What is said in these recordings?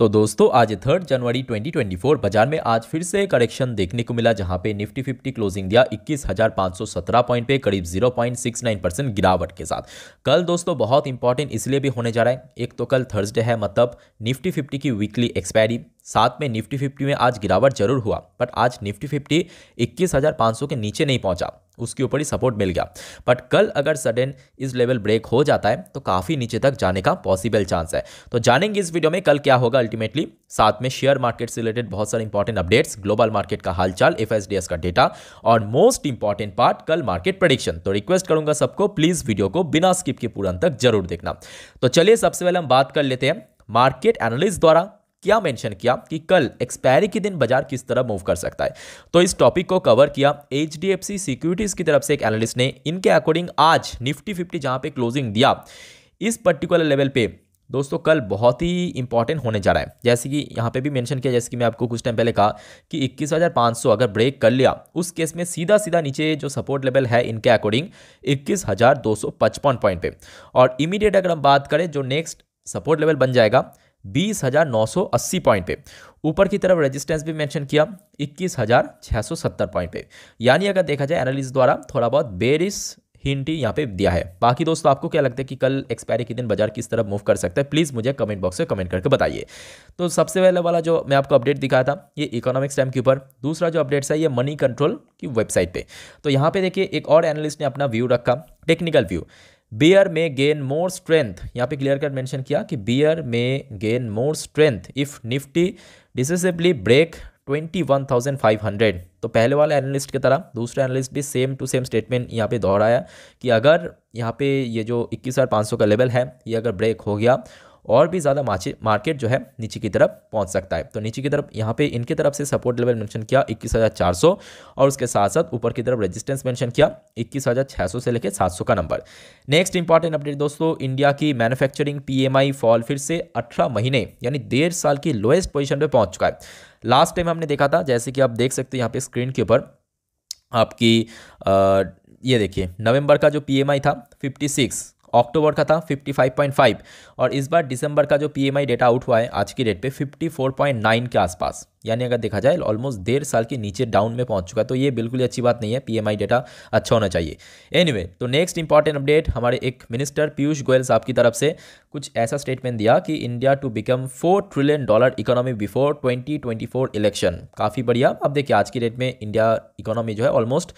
तो दोस्तों आज थर्ड जनवरी 2024 बाज़ार में आज फिर से करेक्शन देखने को मिला जहाँ पे निफ्टी फिफ्टी क्लोजिंग दिया 21,517 पॉइंट पे करीब 0.69 परसेंट गिरावट के साथ। कल दोस्तों बहुत इंपॉर्टेंट इसलिए भी होने जा रहा है। एक तो कल थर्सडे है मतलब निफ्टी फिफ्टी की वीकली एक्सपायरी साथ में निफ्टी फिफ्टी में आज गिरावट ज़रूर हुआ बट आज निफ्टी फिफ्टी इक्कीस हज़ार पाँच सौ के नीचे नहीं पहुँचा, उसके ऊपर ही सपोर्ट मिल गया। बट कल अगर सडन इस लेवल ब्रेक हो जाता है तो काफ़ी नीचे तक जाने का पॉसिबल चांस है। तो जानेंगे इस वीडियो में कल क्या होगा अल्टीमेटली साथ में शेयर मार्केट से रिलेटेड बहुत सारे इंपॉर्टेंट अपडेट्स ग्लोबल मार्केट का हालचाल एफएसडीएस का डेटा और मोस्ट इंपॉर्टेंट पार्ट कल मार्केट प्रडिक्शन तो रिक्वेस्ट करूँगा सबको प्लीज़ वीडियो को बिना स्किप के पूरा तक ज़रूर देखना। तो चलिए सबसे पहले हम बात कर लेते हैं मार्केट एनालिस्ट द्वारा। क्या मेंशन किया कि कल एक्सपायरी के दिन बाज़ार किस तरह मूव कर सकता है? तो इस टॉपिक को कवर किया H D F C securities की तरफ़ से एक एनालिस्ट ने। इनके अकॉर्डिंग आज निफ्टी फिफ्टी जहाँ पे क्लोजिंग दिया इस पर्टिकुलर लेवल पे दोस्तों कल बहुत ही इंपॉर्टेंट होने जा रहा है। जैसे कि यहाँ पे भी मेंशन किया जैसे कि मैं आपको कुछ टाइम पहले कहा कि 21,500 अगर ब्रेक कर लिया उस केस में सीधा सीधा नीचे जो सपोर्ट लेवल है इनके अकॉर्डिंग 21,255 पॉइंट पे। और इमीडिएट अगर हम बात करें जो नेक्स्ट सपोर्ट लेवल बन जाएगा बीस हज़ार नौ सौ अस्सी पॉइंट पे ऊपर की तरफ़ रेजिस्टेंस भी मेंशन किया, इक्कीस हज़ार छः सौ सत्तर पॉइंट पे यानी अगर देखा जाए एनालिस्ट द्वारा, थोड़ा बहुत बेरिस हिंट यहाँ पे दिया है। बाकी दोस्तों, आपको क्या लगता है कि कल एक्सपायरी के दिन बाज़ार किस तरफ़ मूव कर सकता है? प्लीज़ मुझे कमेंट बॉक्स में कमेंट करके बताइए। तो सबसे पहले वाला जो मैं आपको अपडेट दिखाया था, ये इकोनॉमिक्स टाइम के ऊपर। दूसरा जो अपडेट्स है, ये मनी कंट्रोल की वेबसाइट पर तो यहाँ पे देखिए, एक और एनालिस्ट ने अपना व्यू रखा टेक्निकल व्यू बियर में गेन मोर स्ट्रेंथ यहाँ पे क्लियर कट मेंशन किया कि बियर में gain more strength if Nifty decisively break 21,500 तो पहले वाले एनालिस्ट की तरह दूसरे एनालिस्ट भी सेम टू सेम स्टेटमेंट यहाँ पे दोहराया कि अगर यहाँ पे ये जो 21,500 का लेवल है ये अगर ब्रेक हो गया और भी ज़्यादा मार्केट जो है नीचे की तरफ़ पहुँच सकता है। तो नीचे की तरफ़ यहाँ पे इनकी तरफ़ से सपोर्ट लेवल मेंशन किया 21,400 और उसके साथ साथ ऊपर की तरफ़ रेजिस्टेंस मेंशन किया 21,600 से लेकर 700 का नंबर नेक्स्ट इंपॉर्टेंट अपडेट दोस्तों इंडिया की मैन्युफैक्चरिंग पीएमआई फॉल फिर से अठारह महीने यानी डेढ़ साल की लोएस्ट पोजिशन पर पहुँच चुका है। लास्ट टाइम हमने देखा था जैसे कि आप देख सकते हैं यहाँ पे स्क्रीन के ऊपर आपकी आ, ये देखिए नवंबर का जो पीएमआई था 56 अक्टूबर का था 55.5 और इस बार दिसंबर का जो पीएमआई डेटा आउट हुआ है आज की डेट पे 54.9 के आसपास। यानी अगर देखा जाए ऑलमोस्ट डेढ़ साल के नीचे डाउन में पहुँच चुका है तो ये बिल्कुल अच्छी बात नहीं है पीएमआई डेटा अच्छा होना चाहिए। एनीवे anyway, तो नेक्स्ट इंपॉर्टेंट अपडेट हमारे एक मिनिस्टर पीयूष गोयल साहब की तरफ़ से कुछ ऐसा स्टेटमेंट दिया कि India to become four trillion dollar economy before twenty election काफ़ी बढ़िया। अब देखिए आज की डेट में इंडिया इकोनॉमी जो है ऑलमोस्ट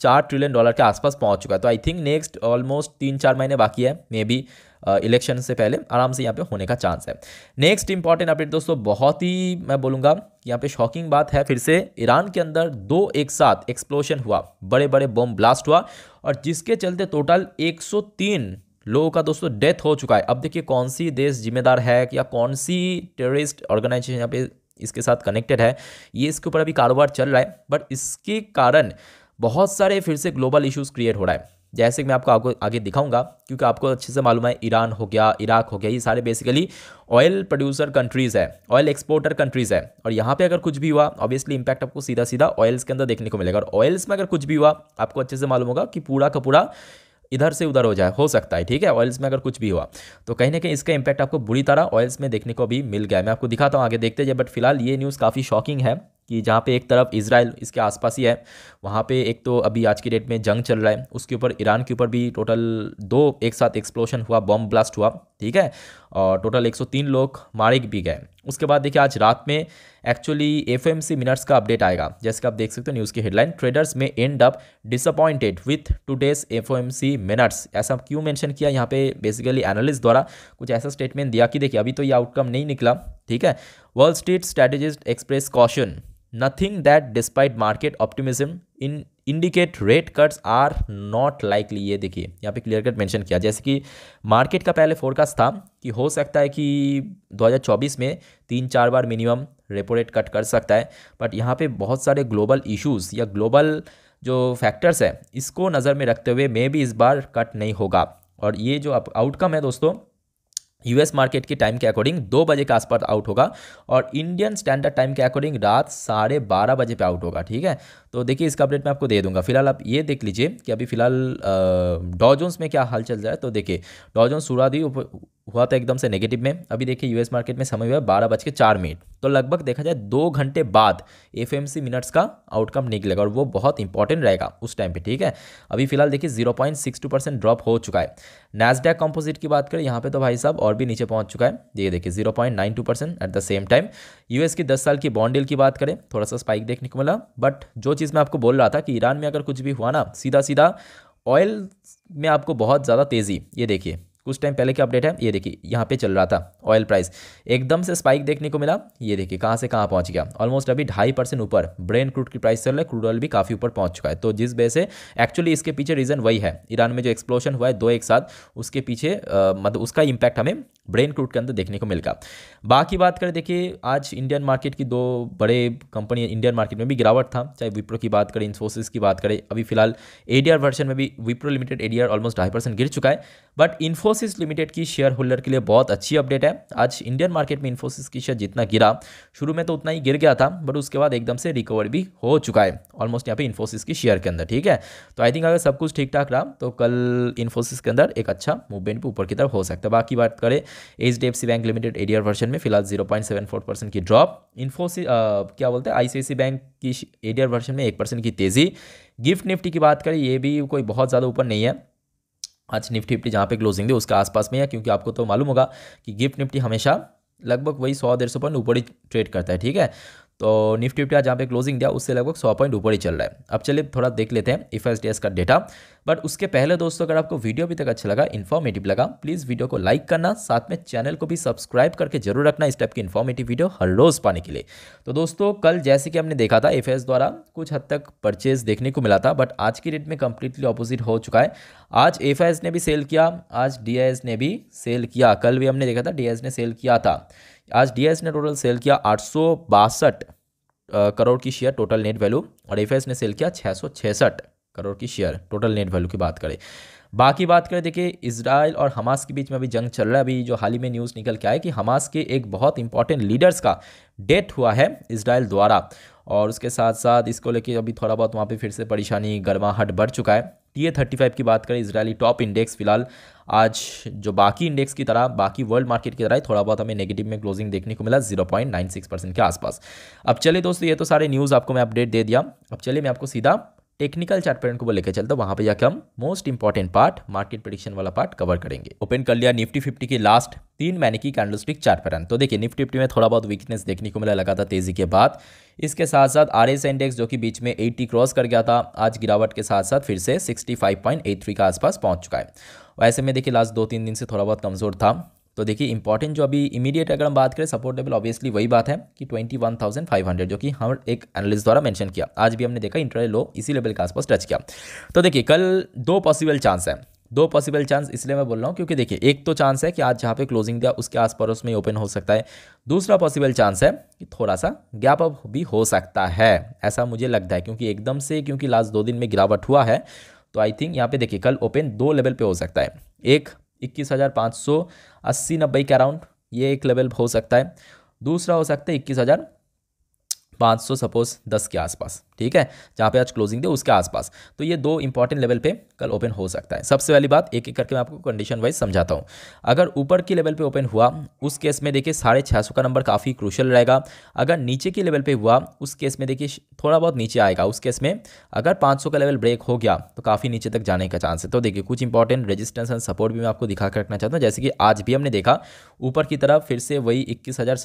चार ट्रिलियन डॉलर के आसपास पहुँच चुका है। तो आई थिंक नेक्स्ट ऑलमोस्ट तीन चार महीने बाकी है मे बी इलेक्शन से पहले, आराम से यहाँ पे होने का चांस है। नेक्स्ट इंपॉर्टेंट अपडेट दोस्तों, बहुत ही मैं बोलूँगा, यहाँ पे शॉकिंग बात है, फिर से ईरान के अंदर दो एक साथ एक्सप्लोशन हुआ बड़े बड़े बम ब्लास्ट हुआ, और जिसके चलते टोटल 103 लोगों का दोस्तों डेथ हो चुका है। अब देखिए कौन सी देश जिम्मेदार है, या कौन सी टेररिस्ट ऑर्गेनाइजेशन यहाँ पे इसके साथ कनेक्टेड है, ये इसके ऊपर अभी कारोबार चल रहा है बट इसके कारण बहुत सारे फिर से ग्लोबल इश्यूज़ क्रिएट हो रहा है। जैसे कि मैं आपको आपको आगे दिखाऊँगा, क्योंकि आपको अच्छे से मालूम है, ईरान हो गया, इराक हो गया, ये सारे बेसिकली ऑयल प्रोड्यूसर कंट्रीज़ है ऑयल एक्सपोर्टर कंट्रीज़ है। और यहाँ पे अगर कुछ भी हुआ ऑब्वियसली इंपैक्ट आपको सीधा सीधा ऑयल्स के अंदर देखने को मिलेगा। और ऑयल्स में अगर कुछ भी हुआ, आपको अच्छे से मालूम होगा कि पूरा का पूरा इधर से उधर हो जाए, हो सकता है, ठीक है? ऑयल्स में अगर कुछ भी हुआ तो कहीं ना कहीं इसका इंपैक्ट आपको बुरी तरह ऑयल्स में देखने को भी मिल गया मैं आपको दिखाता हूँ, आगे देखते जाए बट फ़िलहाल ये न्यूज़ काफ़ी शॉकिंग है। कि जहाँ पे एक तरफ़ इसराइल इसके आसपास ही है, वहाँ पे एक तो अभी आज की डेट में जंग चल रहा है, उसके ऊपर, ईरान के ऊपर भी टोटल दो एक साथ एक्सप्लोशन हुआ बॉम्ब ब्लास्ट हुआ, ठीक है? और टोटल 103 लोग मारे भी गए। उसके बाद देखिए आज रात में actually F M C minutes का अपडेट आएगा। जैसे कि आप देख सकते हो न्यूज़ की हेडलाइन ट्रेडर्स में end up disappointed with today's F M C minutes ऐसा क्यों मेंशन किया? यहाँ पे बेसिकली एनालिस्ट द्वारा कुछ ऐसा स्टेटमेंट दिया कि देखिए, अभी तो ये आउटकम नहीं निकला, ठीक है? World street strategist express caution nothing that, despite market optimism, in indicate rate cuts are not likely ये देखिए, यहाँ पे क्लियर कट मेंशन किया। जैसे कि मार्केट का पहले फोरकास्ट था कि हो सकता है कि 2024 में तीन चार बार मिनिमम रेपो रेट कट कर सकता है। बट यहाँ पे बहुत सारे ग्लोबल इश्यूज़ या ग्लोबल जो फैक्टर्स है, इसको नज़र में रखते हुए मे भी इस बार कट नहीं होगा। और ये जो आउटकम है दोस्तों यूएस मार्केट के टाइम के अकॉर्डिंग दो बजे के आसपास आउट होगा और इंडियन स्टैंडर्ड टाइम के अकॉर्डिंग रात साढ़े बारह बजे पे आउट होगा, ठीक है? तो देखिए, इसका अपडेट मैं आपको दे दूँगा। फ़िलहाल आप ये देख लीजिए कि अभी फ़िलहाल डॉजोन्स में क्या हाल चल रहा है तो देखिए डॉजोन्स सूरादी हुआ था एकदम से नेगेटिव में। अभी देखिए यूएस मार्केट में समय हुआ है बारह बज के चार मिनट तो लगभग देखा जाए दो घंटे बाद एफएमसी मिनट्स का आउटकम निकलेगा और वो बहुत इंपॉर्टेंट रहेगा उस टाइम पे, ठीक है? अभी फ़िलहाल देखिए zero point six two percent drop हो चुका है। नैसडैक कंपोजिट की बात करें, यहाँ पे तो भाई साहब और भी नीचे पहुँच चुका है। ये देखिए zero point nine two percent at the same time US की दस साल की बॉन्ड डील की बात करें, थोड़ा सा स्पाइक देखने को मिला बट जो चीज़ मैं आपको बोल रहा था कि ईरान में अगर कुछ भी हुआ ना सीधा सीधा ऑयल में आपको बहुत ज़्यादा तेज़ी, ये देखिए। कुछ टाइम पहले क्या अपडेट है? ये देखिए, यहाँ पे चल रहा था ऑयल प्राइस एकदम से स्पाइक देखने को मिला। ये देखिए, कहाँ से कहाँ पहुँच गया। ऑलमोस्ट अभी ढाई परसेंट ऊपर। ब्रेन क्रूड की प्राइस चल रहा है। क्रूड ऑयल भी काफ़ी ऊपर पहुँच चुका है। तो जिस वजह से एक्चुअली इसके पीछे रीज़न वही है। ईरान में जो एक्सप्लोशन हुआ है, दो एक साथ, उसके पीछे मतलब उसका इम्पैक्ट हमें ब्रेन क्रूड के अंदर देखने को मिलेगा बाकी बात करें, देखिए, आज इंडियन मार्केट की दो बड़े कंपनी इंडियन मार्केट में भी गिरावट था। चाहे विप्रो की बात करें इन्फोसिस की बात करें, अभी फ़िलहाल एडीआर वर्जन में भी विप्रो लिमिटेड एडीआर ऑलमोस्ट ढाई परसेंट गिर चुका है। बट इन्फोसिस लिमिटेड की शेयर होल्डर के लिए बहुत अच्छी अपडेट है। आज इंडियन मार्केट में इन्फोसिस की शेयर जितना गिरा, शुरू में तो उतना ही गिर गया था बट उसके बाद एकदम से रिकवर भी हो चुका है ऑलमोस्ट यहाँ पे इन्फोसिस की शेयर के अंदर, ठीक है? तो आई थिंक अगर सब कुछ ठीक ठाक रहा तो कल इन्फोसिस के अंदर एक अच्छा मूवमेंट भी ऊपर की तरफ़ हो सकता है। बाकी बात करें H D F C bank limited ADR version में फ़िलहाल zero point seven four percent की ड्रॉप इन्फोसिस क्या बोलते हैं आई बैंक की एडीआर वर्जन में एक परसेंट की तेज़ी। गिफ्ट निफ्टी की बात करें, ये भी कोई बहुत ज़्यादा ऊपर नहीं है। आज निफ्टी निफ्टी जहाँ पे क्लोजिंग दे, उसके आसपास में है क्योंकि आपको तो मालूम होगा कि गिफ्ट निफ्टी हमेशा लगभग वही सौ डेढ़ सौ पॉइंट ऊपर ही ट्रेड करता है, ठीक है? तो निफ्टी निफ्टी जहाँ पे क्लोजिंग दिया, उससे लगभग सौ पॉइंट ऊपर ही चल रहा है। अब चलिए थोड़ा देख लेते हैं इफ़ एस का डेटा बट उसके पहले दोस्तों, अगर आपको वीडियो अभी तक अच्छा लगा इन्फॉर्मेटिव लगा प्लीज़ वीडियो को लाइक करना, साथ में चैनल को भी सब्सक्राइब करके ज़रूर रखना इस टाइप की इन्फॉर्मेटिव वीडियो हर रोज़ पाने के लिए। तो दोस्तों, कल जैसे कि हमने देखा था एफ़ द्वारा कुछ हद तक परचेज देखने को मिला था बट आज की डेट में कंप्लीटली ऑपोजिट हो चुका है। आज एफ़ ने भी सेल किया, आज DIS ने भी सेल किया, कल भी हमने देखा था डी ने सेल किया था। आज डी ने टोटल सेल किया आठ सौ बासठ करोड़ की शेयर टोटल नेट वैल्यू और एफएस ने सेल किया छः करोड़ की शेयर टोटल नेट वैल्यू की बात करें। बाकी बात करें, देखिए, इसराइल और हमास के बीच में अभी जंग चल रहा है। अभी जो हाल ही में न्यूज़ निकल के आया कि हमास के एक बहुत इंपॉर्टेंट लीडर्स का डेथ हुआ है इसराइल द्वारा और उसके साथ साथ इसको लेके अभी थोड़ा बहुत वहाँ पे फिर से परेशानी, गर्माहट बढ़ चुका है। टी ए थर्टी फाइव की बात करें, इसराइली टॉप इंडेक्स फ़िलहाल आज जो बाकी इंडेक्स की तरह, बाकी वर्ल्ड मार्केट की तरह थोड़ा बहुत हमें नेगेटिव में क्लोजिंग देखने को मिला zero point nine six percent के आसपास। अब चले दोस्तों, ये तो सारे न्यूज़ आपको मैं अपडेट दे दिया। अब चलिए मैं आपको सीधा टेक्निकल चार्ट पैटर्न को वो लेकर चलते वहाँ पे जाकर हम most important part market prediction वाला पार्ट कवर करेंगे। ओपन कर लिया निफ्टी फिफ्टी की लास्ट तीन महीने की कैंडलस्टिक चार्ट पैटर्न तो देखिए निफ्टी फिफ्टी में थोड़ा बहुत वीकनेस देखने को मिला लगातार तेज़ी के बाद। इसके साथ साथ आर एस इंडेक्स जो कि बीच में 80 क्रॉस कर गया था, आज गिरावट के साथ साथ फिर से 65.83 के आसपास पहुँच चुका है। ऐसे में देखिए लास्ट दो तीन दिन से थोड़ा बहुत कमज़ोर था। तो देखिए इंपॉर्टेंट जो अभी इमीडिएट अगर हम बात करें सपोर्ट लेवल ऑब्वियसली वही बात है कि 21,500 जो कि हम एक एनालिस्ट द्वारा मेंशन किया। आज भी हमने देखा इंटर लो इसी लेवल के आसपास टच किया। तो देखिए कल दो पॉसिबल चांस है। दो पॉसिबल चांस इसलिए मैं बोल रहा हूँ क्योंकि देखिए एक तो चांस है कि आज जहाँ पे क्लोजिंग दिया उसके आस पड़ोस में ओपन हो सकता है। दूसरा पॉसिबल चांस है कि थोड़ा सा गैप अप भी हो सकता है। ऐसा मुझे लगता है क्योंकि एकदम से क्योंकि लास्ट दो दिन में गिरावट हुआ है तो आई थिंक यहाँ पे देखिए कल ओपन दो लेवल पे हो सकता है। एक इक्कीस हज़ार पाँच सौ अस्सी नब्बे के अराउंड ये एक लेवल हो सकता है। दूसरा हो सकता है इक्कीस हज़ार। पाँच सौ सपोज़ दस के आसपास, ठीक है? जहाँ पे आज क्लोजिंग दे उसके आसपास। तो ये दो इंपॉर्टेंट लेवल पे कल ओपन हो सकता है। सबसे पहली बात एक एक करके मैं आपको कंडीशन वाइज समझाता हूँ। अगर ऊपर की लेवल पे ओपन हुआ, उस केस में देखिए साढ़े छः सौ का नंबर काफ़ी क्रूशल रहेगा। अगर नीचे की लेवल पे हुआ, उस केस में देखिए थोड़ा बहुत नीचे आएगा। उस केस में अगर पाँच सौ का लेवल ब्रेक हो गया तो काफ़ी नीचे तक जाने का चांस है। तो देखिए, कुछ इंपॉर्टेंट रजिस्टेंस एंड सपोर्ट भी मैं आपको दिखा रखना चाहता हूँ। जैसे कि आज भी हमने देखा, ऊपर की तरफ़ फिर से वही इक्कीस हज़ार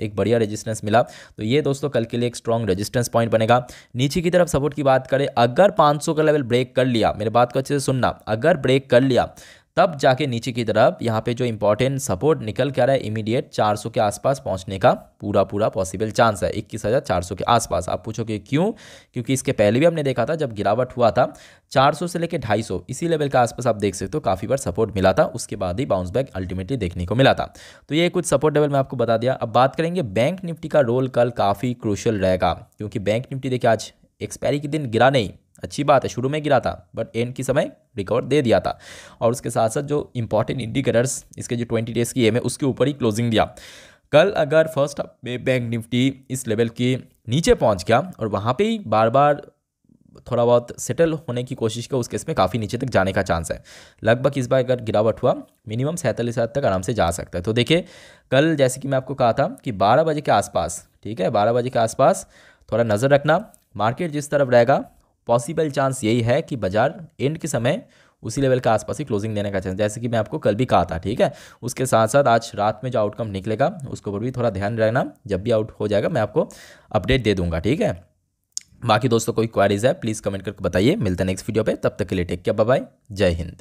एक बढ़िया रजिस्टेंस मिला। तो ये दोस्तों कल के लिए एक स्ट्रॉन्ग रेजिस्टेंस पॉइंट बनेगा। नीचे की तरफ़ सपोर्ट की बात करें, अगर 500 का लेवल ब्रेक कर लिया, मेरे बात को अच्छे से सुनना, अगर ब्रेक कर लिया तब जाके नीचे की तरफ़ यहाँ पे जो इंपॉर्टेंट सपोर्ट निकल कर रहा है इमीडिएट 400 के आसपास पहुँचने का पूरा पूरा पॉसिबल चांस है। इक्कीस हज़ार चार सौ के आसपास। आप पूछोगे क्यों? क्योंकि इसके पहले भी हमने देखा था, जब गिरावट हुआ था 400 से लेकर 250 इसी लेवल के आसपास आप देख सकते हो, काफ़ी बार सपोर्ट मिला था, उसके बाद ही बाउंस बैक अल्टीमेटली देखने को मिला था। तो ये कुछ सपोर्ट लेवल मैं आपको बता दिया। अब बात करेंगे बैंक निफ्टी का रोल कल काफ़ी क्रूशल रहेगा, क्योंकि बैंक निफ्टी देखिए आज एक्सपायरी के दिन गिरा नहीं अच्छी बात है, शुरू में गिरा था बट एंड की समय रिकवर दे दिया था। और उसके साथ साथ जो इंपॉर्टेंट इंडिकेटर्स इसके जो ट्वेंटी डेज़ की एम है उसके ऊपर ही क्लोजिंग दिया। कल अगर फ़र्स्ट में बैंक निफ्टी इस लेवल के नीचे पहुँच गया और वहाँ पे ही बार बार थोड़ा बहुत सेटल होने की कोशिश कर उस केस में काफ़ी नीचे तक जाने का चांस है। लगभग इस बार अगर गिरावट हुआ मिनिमम सैंतालीस हज़ार तक आराम से जा सकता है। तो देखिए, कल जैसे कि मैं आपको कहा था कि बारह बजे के आसपास, ठीक है, बारह बजे के आसपास थोड़ा नज़र रखना मार्केट जिस तरफ़ रहेगा पॉसिबल चांस यही है कि बाज़ार एंड के समय उसी लेवल के आसपास ही क्लोजिंग देने का चांस जैसे कि मैं आपको कल भी कहा था, ठीक है? उसके साथ साथ आज रात में जो आउटकम निकलेगा, उसके ऊपर भी थोड़ा ध्यान रखना। जब भी आउट हो जाएगा, मैं आपको अपडेट दे दूँगा, ठीक है? बाकी दोस्तों, कोई क्वारीज है प्लीज़ कमेंट करके बताइए। मिलते हैं नेक्स्ट वीडियो पे। तब तक के लिए टेक केयर बाय जय हिंद।